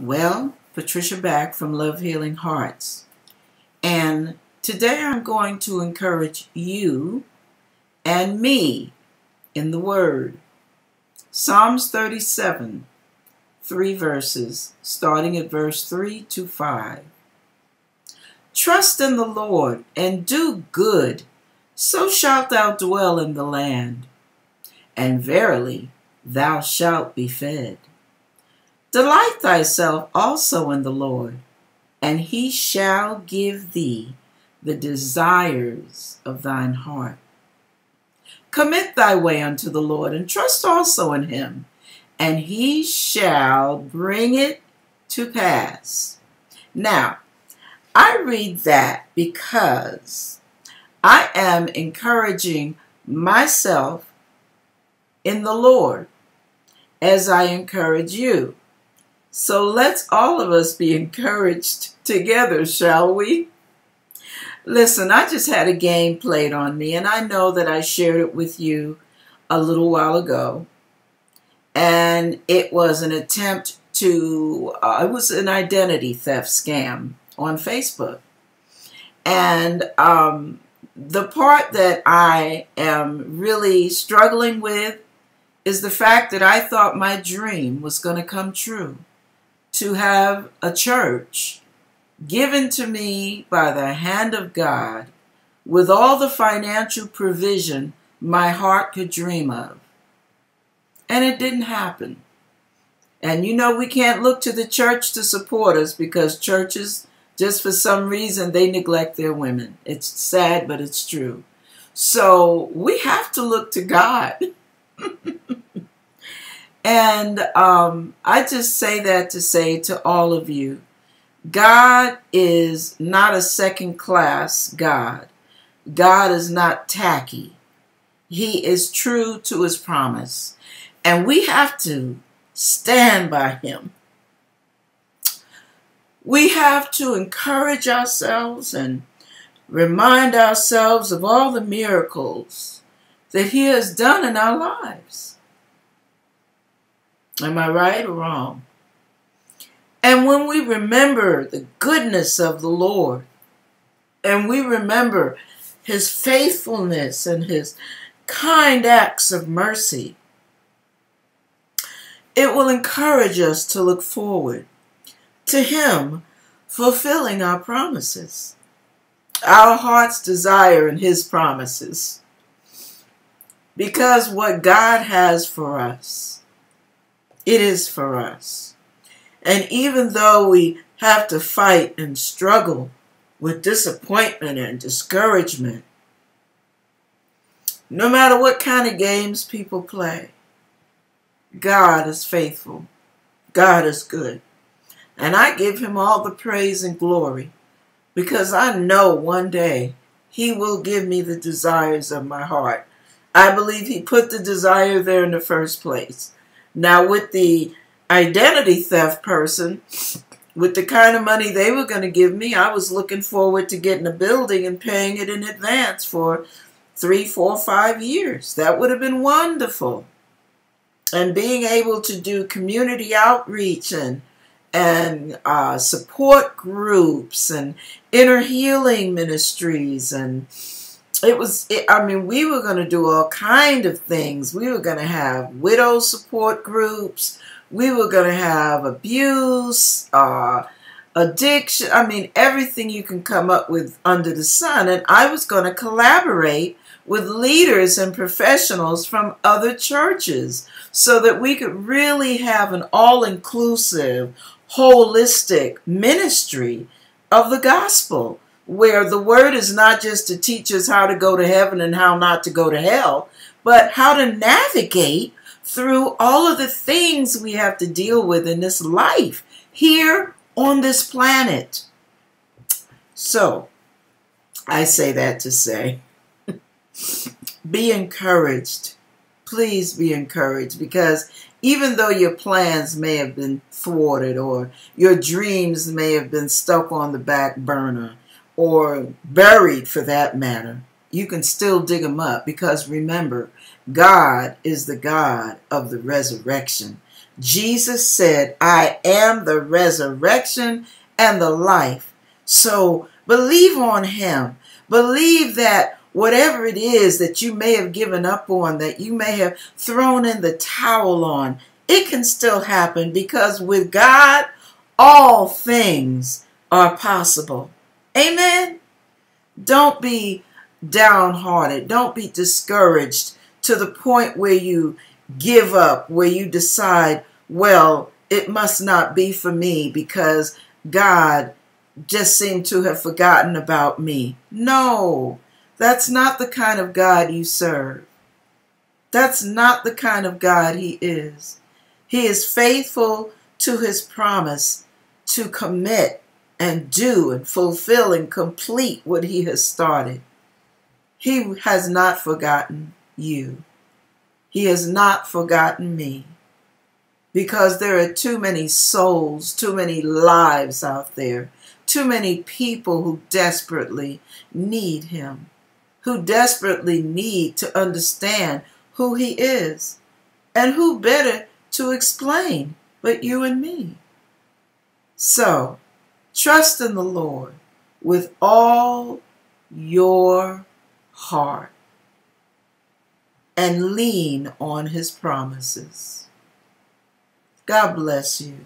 Well, Patricia back from Love Healing Hearts. And today I'm going to encourage you and me in the Word. Psalms 37, three verses, starting at verse 3 to 5. Trust in the Lord and do good, so shalt thou dwell in the land, and verily thou shalt be fed. Delight thyself also in the Lord, and he shall give thee the desires of thine heart. Commit thy way unto the Lord, and trust also in him, and he shall bring it to pass. Now, I read that because I am encouraging myself in the Lord as I encourage you. So let's all of us be encouraged together, shall we? Listen, I just had a game played on me, and I know that I shared it with you a little while ago. And it was an attempt to, uh, it was an identity theft scam on Facebook. And um, the part that I am really struggling with is the fact that I thought my dream was going to come true to have a church given to me by the hand of God with all the financial provision my heart could dream of. And it didn't happen. And you know, we can't look to the church to support us because churches, just for some reason, they neglect their women. It's sad, but it's true. So we have to look to God. And um, I just say that to say to all of you God is not a second class God. God is not tacky. He is true to his promise. And we have to stand by him. We have to encourage ourselves and remind ourselves of all the miracles that he has done in our lives. Am I right or wrong? And when we remember the goodness of the Lord, and we remember his faithfulness and his kind acts of mercy, it will encourage us to look forward to him fulfilling our promises, our heart's desire in his promises. Because what God has for us it is for us. And even though we have to fight and struggle with disappointment and discouragement, no matter what kind of games people play, God is faithful. God is good. And I give him all the praise and glory because I know one day he will give me the desires of my heart. I believe he put the desire there in the first place. Now, with the identity theft person, with the kind of money they were going to give me, I was looking forward to getting a building and paying it in advance for three, four, five years. That would have been wonderful. And being able to do community outreach and and uh, support groups and inner healing ministries and it was it, i mean we were going to do all kind of things. We were going to have widow support groups. We were going to have abuse uh, addiction i mean everything you can come up with under the sun. And i was going to collaborate with leaders and professionals from other churches so that we could really have an all-inclusive holistic ministry of the gospel where the word is not just to teach us how to go to heaven and how not to go to hell, but how to navigate through all of the things we have to deal with in this life here on this planet. So, I say that to say, be encouraged. Please be encouraged because even though your plans may have been thwarted or your dreams may have been stuck on the back burner, or buried for that matter, you can still dig them up because remember, God is the God of the resurrection. Jesus said, I am the resurrection and the life. So believe on him. Believe that whatever it is that you may have given up on, that you may have thrown in the towel on, it can still happen because with God, all things are possible. Amen. Don't be downhearted. Don't be discouraged to the point where you give up, where you decide, well, it must not be for me because God just seemed to have forgotten about me. No, that's not the kind of God you serve. That's not the kind of God He is. He is faithful to His promise to commit and do and fulfill and complete what He has started. He has not forgotten you. He has not forgotten me because there are too many souls, too many lives out there, too many people who desperately need Him, who desperately need to understand who He is. And who better to explain but you and me? So, trust in the Lord with all your heart and lean on his promises. God bless you.